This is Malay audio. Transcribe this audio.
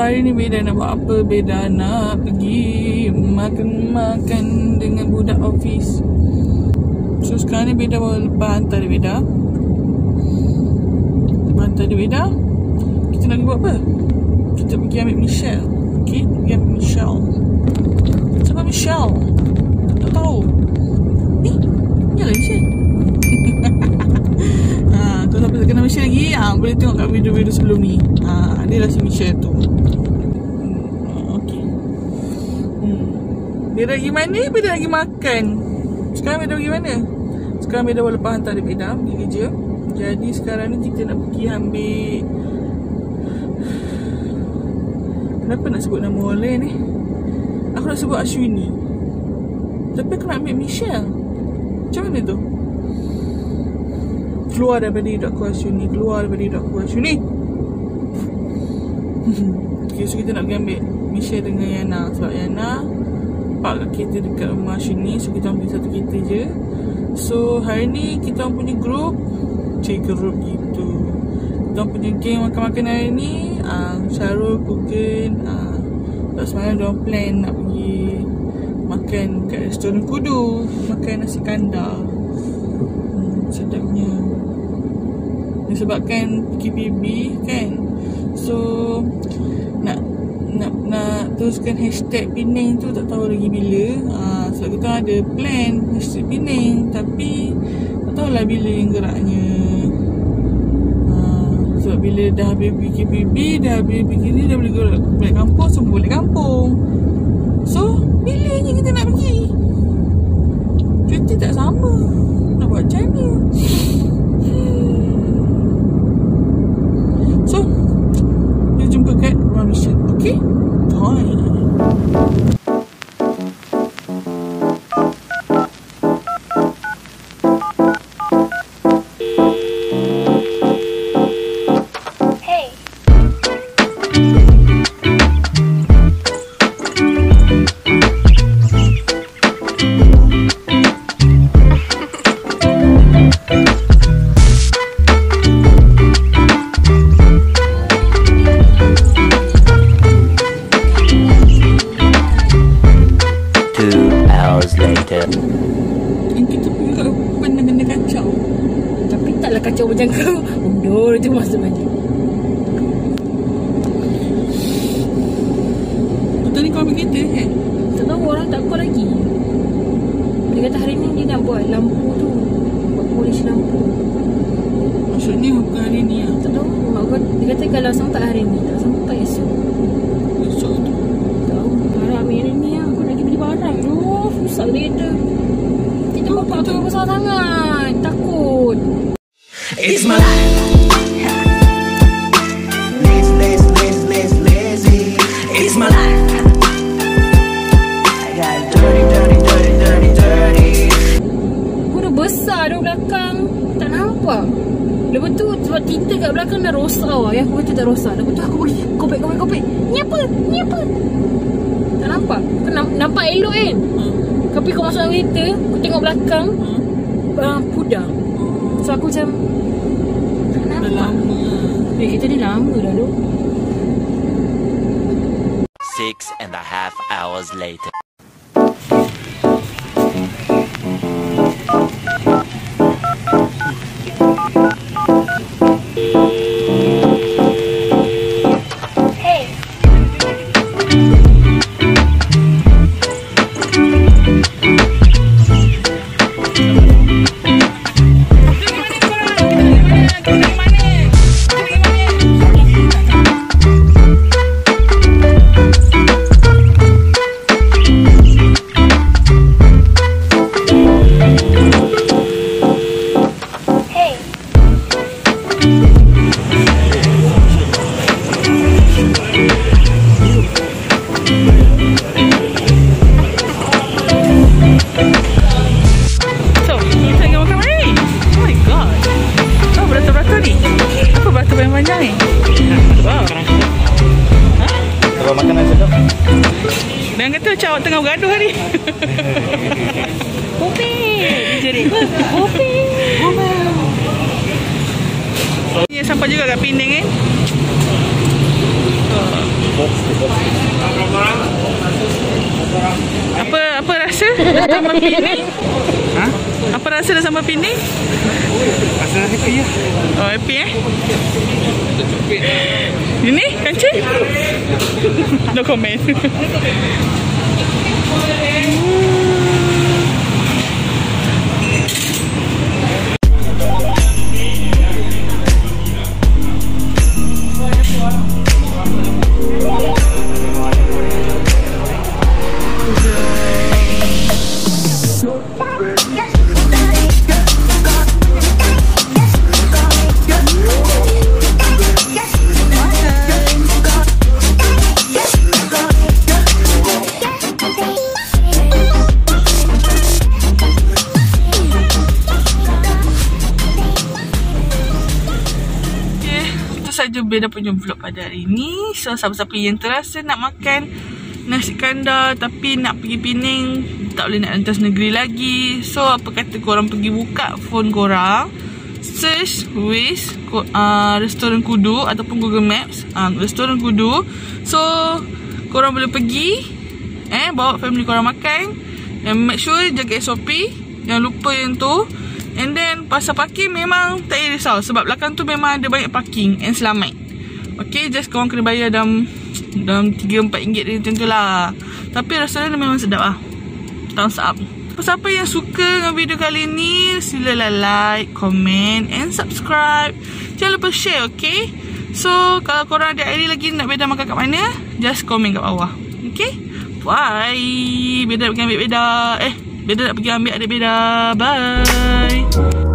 hari ni Beda nak buat apa? Beda nak pergi Makan-makan Dengan budak office So sekarang ni Beda bawa lepas hantar dia Beda. Lepas hantar dia Beda Kita nak buat apa? Kita pergi ambil Michelle. Okay Pergi ambil Michelle. Siapa Michelle? Tak, tak tahu. Eh Yalah Michelle Ha, kalau siapa kenal Michelle lagi, ha, boleh tengok kat video-video sebelum ni. Ha, dia lah si Michelle tu. Hmm, okay. Hmm. Dia dah pergi mana? Dah pergi makan. Sekarang dia dah pergi mana? Sekarang dia dah lepas hantar dia Bedam pergi kerja. Jadi sekarang ni kita nak pergi ambil Kenapa nak sebut nama lain ni? Aku nak sebut Ashwini. Tapi aku nak ambil Michelle. Macam mana tu? keluar daripada hidup aku Asyuni keluar daripada hidup aku Asyuni okay, so kita nak pergi ambil Michelle dengan Yana sebab Yana park kat kereta dekat rumah Asyuni so kita ambil satu kereta je. So hari ni kita punya group cik group gitu. Kita punya geng makan-makan hari ni uh, Syarul, Kuken uh, sebab semalam diorang plan nak pergi makan kat restoran kudu makan nasi kandar. Hmm, sedapnya. Disebabkan PKPB kan? So teruskan hashtag Penang tu tak tahu lagi bila. Uh, sebab kita ada plan hashtag Penang tapi tak tahulah bila yang geraknya. Uh, sebab bila dah habis PKPB dah habis PKPB dah boleh balik kampung semua balik time. begitu kan? Tak tahu orang tak call lagi. Dia kata hari ni dia nak buat lampu tu. Buat polish lampu. Maksudnya bukan hari ni lah Tak tahu. Mak Dia kata kalau sampai hari ni Tak sampai esok. Esok tu? Tak Tahu. Barang ambil hari ni lah Aku nak pergi beli barang. Tu oh, Susah kereta Kita bapak tu besar sangat. Takut. It's my life. It's my life. belakang dah rosak awak ya. kata dah rosak. Lepas tu aku pergi kopi kopi kopi. Ni apa? Ni apa? Tak nampak. Kau nampak, nampak elok kan? Hmm. Tapi kau masuk kereta, kau tengok belakang. Hmm. Uh, pudang. Hmm. So aku macam Dah lama. Eh, kita ni lama dah tu. Six and a half hours later. Kalau makanan sedap. Dan kata macam awak tengah bergaduh hari. Kopi. Jadi. Kopi. Kopi. Ya, sampai juga kat Pinang eh. Apa apa rasa sampai Pinang? Eh? Ha? Apa rasa dah sampai Pinang? Rasa happy ya. Oh, happy eh. Ini kancil. No comment. Beda punya vlog pada hari ni. So, siapa-siapa yang terasa nak makan nasi kandar tapi nak pergi Penang, tak boleh nak lantas negeri lagi. So, apa kata korang pergi buka phone korang, search ko- uh, restoran Kudu ataupun Google Maps, uh, restoran Kudu. So, korang boleh pergi, eh, bawa family korang makan. And make sure jaga SOP. Jangan lupa yang tu. And then pasal parking memang tak risau sebab belakang tu memang ada banyak parking and selamat. Okay, just korang kena bayar dalam dalam 3-4 ringgit dia macam tu lah. Tapi rasanya memang sedap lah. Thumbs up. Siapa yang suka dengan video kali ni, silalah like, comment and subscribe. Jangan lupa share, okay? So, kalau korang ada idea lagi nak beda makan kat mana, just komen kat bawah. Okay? Bye. Beda nak pergi ambil beda. Eh, beda nak pergi ambil adik beda. Bye.